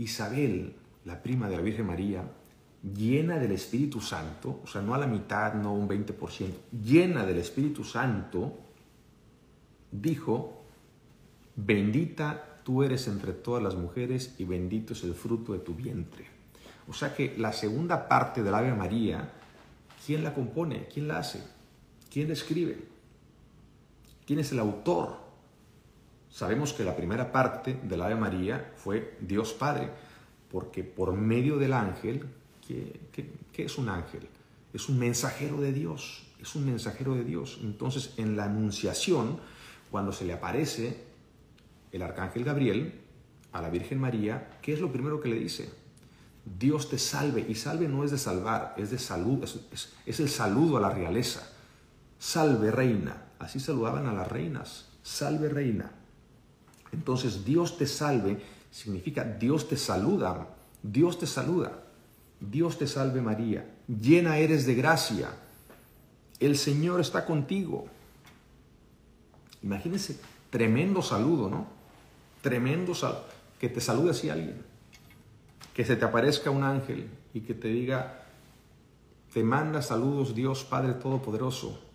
Isabel, la prima de la Virgen María, llena del Espíritu Santo, o sea, no a la mitad, no un 20%, llena del Espíritu Santo, dijo, bendita tú eres entre todas las mujeres y bendito es el fruto de tu vientre. O sea que la segunda parte del Ave María, ¿quién la compone? ¿Quién la hace? ¿Quién la escribe? ¿Quién es el autor? Sabemos que la primera parte del Ave María fue Dios Padre, porque por medio del ángel ¿Qué, es un ángel? Es un mensajero de Dios, es un mensajero de Dios. Entonces, en la anunciación, cuando se le aparece el arcángel Gabriel a la Virgen María, ¿qué es lo primero que le dice? Dios te salve. Y salve no es de salvar, es de salud, es, es el saludo a la realeza. Salve reina. Así saludaban a las reinas. Salve reina. Entonces, Dios te salve significa Dios te saluda. Dios te saluda. Dios te salve María, llena eres de gracia, el Señor está contigo. Imagínense, tremendo saludo, ¿no? Tremendo saludo, que te salude así alguien, que se te aparezca un ángel y que te diga, te manda saludos Dios Padre Todopoderoso.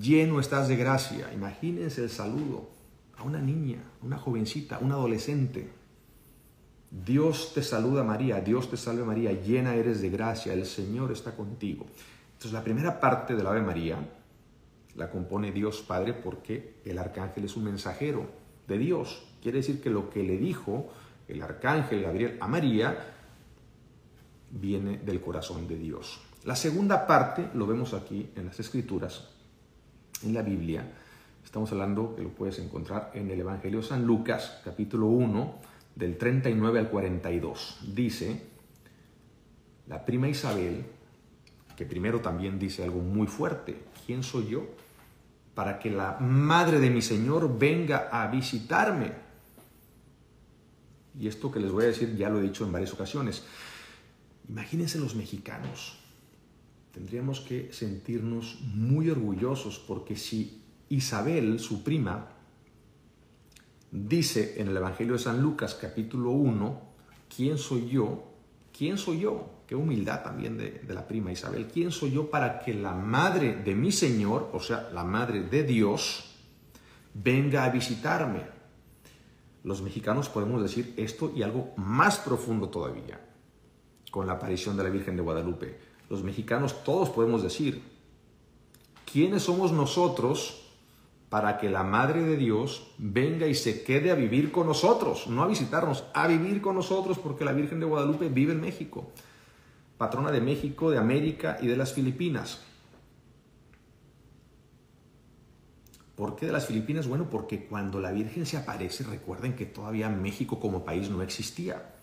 Lleno estás de gracia. Imagínense el saludo a una niña, a una jovencita, a un adolescente. Dios te saluda María, Dios te salve María, llena eres de gracia, el Señor está contigo. Entonces la primera parte del Ave María la compone Dios Padre porque el arcángel es un mensajero de Dios. Quiere decir que lo que le dijo el arcángel Gabriel a María viene del corazón de Dios. La segunda parte lo vemos aquí en las Escrituras, en la Biblia. Estamos hablando que lo puedes encontrar en el Evangelio de San Lucas, capítulo 1 del 39 al 42. Dice, la prima Isabel, que primero también dice algo muy fuerte, ¿quién soy yo? Para que la madre de mi Señor venga a visitarme. Y esto que les voy a decir ya lo he dicho en varias ocasiones. Imagínense los mexicanos. Tendríamos que sentirnos muy orgullosos porque si Isabel, su prima, Dice en el Evangelio de San Lucas capítulo 1, ¿quién soy yo? ¿Quién soy yo? Qué humildad también de, la prima Isabel. ¿Quién soy yo para que la madre de mi Señor, o sea, la madre de Dios, venga a visitarme? Los mexicanos podemos decir esto y algo más profundo todavía con la aparición de la Virgen de Guadalupe. Los mexicanos todos podemos decir, ¿quiénes somos nosotros para que la Madre de Dios venga y se quede a vivir con nosotros, no a visitarnos, a vivir con nosotros, porque la Virgen de Guadalupe vive en México, patrona de México, de América y de las Filipinas. ¿Por qué de las Filipinas? Bueno, porque cuando la Virgen se aparece, recuerden que todavía México como país no existía.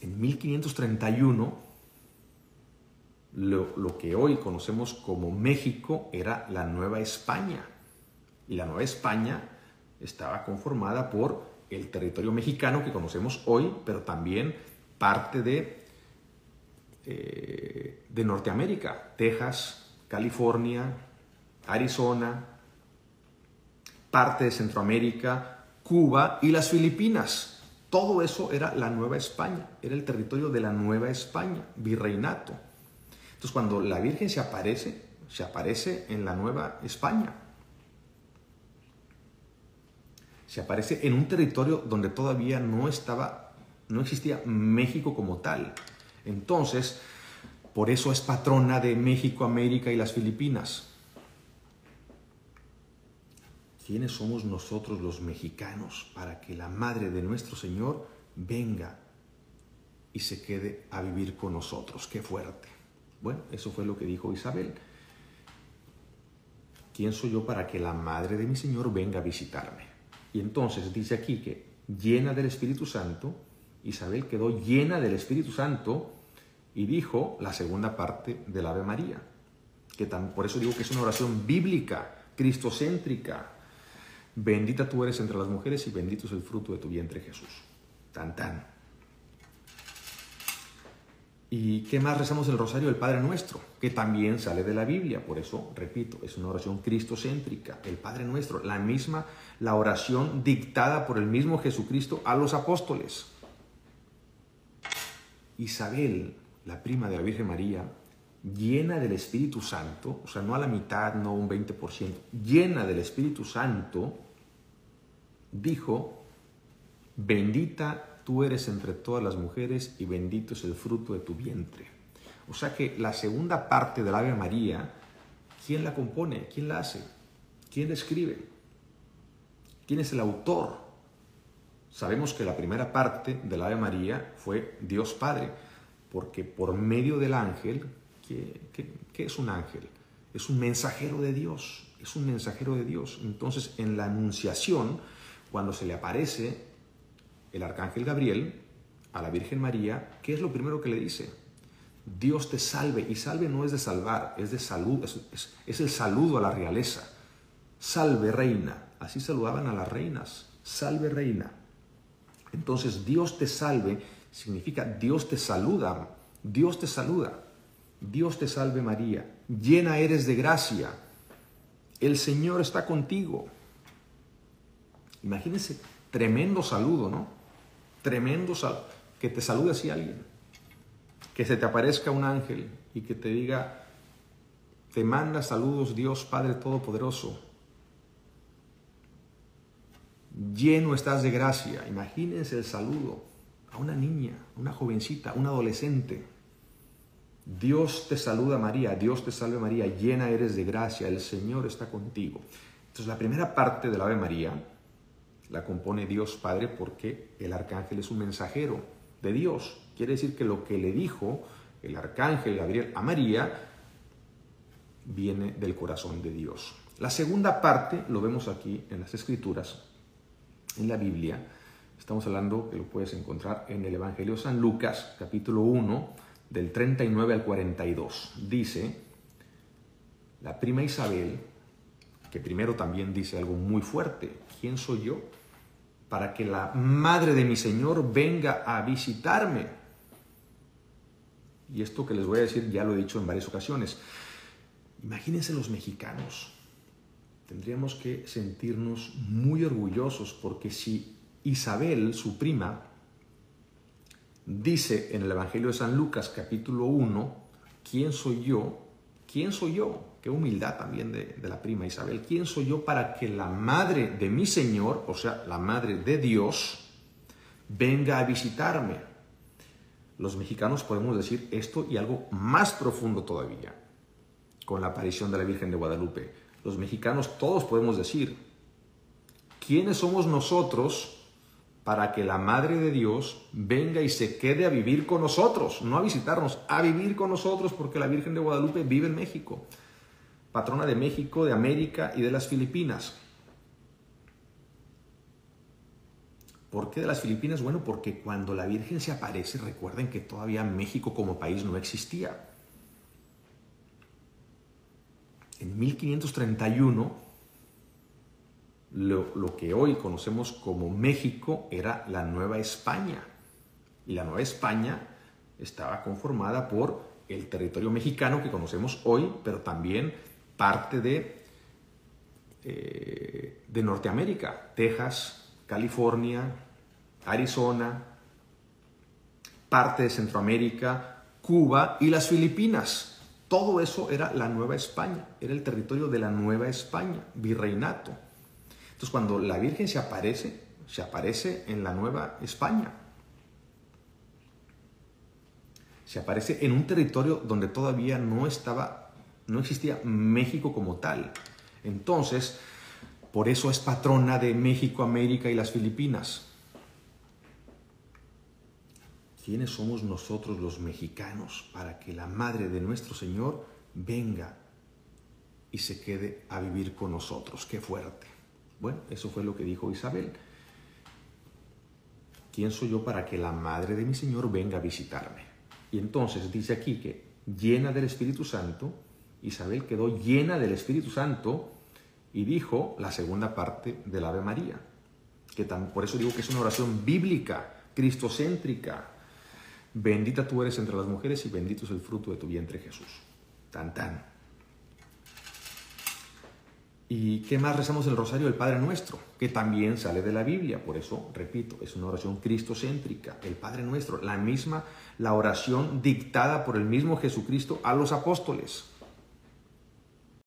En 1531 lo, que hoy conocemos como México era la Nueva España. Y la Nueva España estaba conformada por el territorio mexicano que conocemos hoy, pero también parte de, eh, de Norteamérica, Texas, California, Arizona, parte de Centroamérica, Cuba y las Filipinas. Todo eso era la Nueva España, era el territorio de la Nueva España, virreinato. Entonces, cuando la Virgen se aparece, se aparece en la Nueva España. Se aparece en un territorio donde todavía no estaba, no existía México como tal. Entonces, por eso es patrona de México, América y las Filipinas. ¿Quiénes somos nosotros los mexicanos para que la Madre de nuestro Señor venga y se quede a vivir con nosotros? Qué fuerte. Bueno, eso fue lo que dijo Isabel. ¿Quién soy yo para que la madre de mi Señor venga a visitarme? Y entonces dice aquí que llena del Espíritu Santo, Isabel quedó llena del Espíritu Santo y dijo la segunda parte del Ave María, que por eso digo que es una oración bíblica, cristocéntrica. Bendita tú eres entre las mujeres y bendito es el fruto de tu vientre Jesús. Tan tan. ¿Y qué más rezamos el rosario del Padre Nuestro? Que también sale de la Biblia. Por eso, repito, es una oración cristocéntrica. El Padre Nuestro, la misma, la oración dictada por el mismo Jesucristo a los apóstoles. Isabel, la prima de la Virgen María, llena del Espíritu Santo, o sea, no a la mitad, no un 20%, llena del Espíritu Santo, dijo, bendita tú eres entre todas las mujeres y bendito es el fruto de tu vientre. O sea que la segunda parte del Ave María, ¿quién la compone? ¿Quién la hace? ¿Quién la escribe? ¿Quién es el autor? Sabemos que la primera parte del Ave María fue Dios Padre, porque por medio del ángel, ¿qué, qué es un ángel? Es un mensajero de Dios, es un mensajero de Dios. Entonces, en la anunciación, cuando se le aparece el arcángel Gabriel a la Virgen María, ¿qué es lo primero que le dice? Dios te salve. Y salve no es de salvar, es de salud, es, el saludo a la realeza. Salve reina. Así saludaban a las reinas. Salve reina. Entonces Dios te salve significa Dios te saluda. Dios te saluda. Dios te salve María. Llena eres de gracia. El Señor está contigo. Imagínense, tremendo saludo, ¿no? Tremendo que te salude así alguien, que se te aparezca un ángel y que te diga, te manda saludos Dios Padre Todopoderoso. Lleno estás de gracia. Imagínense el saludo a una niña, a una jovencita, a un adolescente. Dios te saluda María, Dios te salve María, llena eres de gracia, el Señor está contigo. Entonces la primera parte del Ave María la compone Dios Padre porque el arcángel es un mensajero de Dios. Quiere decir que lo que le dijo el arcángel Gabriel a María viene del corazón de Dios. La segunda parte lo vemos aquí en las Escrituras, en la Biblia. Estamos hablando que lo puedes encontrar en el Evangelio de San Lucas, capítulo 1, del 39 al 42. Dice, la prima Isabel, que primero también dice algo muy fuerte, ¿quién soy yo? para que la madre de mi Señor venga a visitarme. Y esto que les voy a decir ya lo he dicho en varias ocasiones. Imagínense los mexicanos. Tendríamos que sentirnos muy orgullosos porque si Isabel, su prima, dice en el Evangelio de San Lucas capítulo 1, ¿quién soy yo? ¿Quién soy yo? Qué humildad también de, la prima Isabel. ¿Quién soy yo para que la madre de mi Señor, o sea, la madre de Dios, venga a visitarme? Los mexicanos podemos decir esto y algo más profundo todavía con la aparición de la Virgen de Guadalupe. Los mexicanos todos podemos decir, ¿quiénes somos nosotros para que la Madre de Dios venga y se quede a vivir con nosotros? No a visitarnos, a vivir con nosotros porque la Virgen de Guadalupe vive en México patrona de México, de América y de las Filipinas. ¿Por qué de las Filipinas? Bueno, porque cuando la Virgen se aparece, recuerden que todavía México como país no existía. En 1531, lo, que hoy conocemos como México era la Nueva España. Y la Nueva España estaba conformada por el territorio mexicano que conocemos hoy, pero también parte de, eh, de Norteamérica, Texas, California, Arizona, parte de Centroamérica, Cuba y las Filipinas. Todo eso era la Nueva España, era el territorio de la Nueva España, virreinato. Entonces cuando la Virgen se aparece, se aparece en la Nueva España. Se aparece en un territorio donde todavía no estaba no existía México como tal. Entonces, por eso es patrona de México, América y las Filipinas. ¿Quiénes somos nosotros los mexicanos para que la Madre de nuestro Señor venga y se quede a vivir con nosotros? Qué fuerte. Bueno, eso fue lo que dijo Isabel. ¿Quién soy yo para que la Madre de mi Señor venga a visitarme? Y entonces dice aquí que llena del Espíritu Santo, Isabel quedó llena del Espíritu Santo y dijo la segunda parte del Ave María. Que por eso digo que es una oración bíblica, cristocéntrica. Bendita tú eres entre las mujeres y bendito es el fruto de tu vientre Jesús. Tan tan. ¿Y qué más rezamos el rosario del Padre Nuestro? Que también sale de la Biblia. Por eso, repito, es una oración cristocéntrica. El Padre Nuestro, la misma, la oración dictada por el mismo Jesucristo a los apóstoles.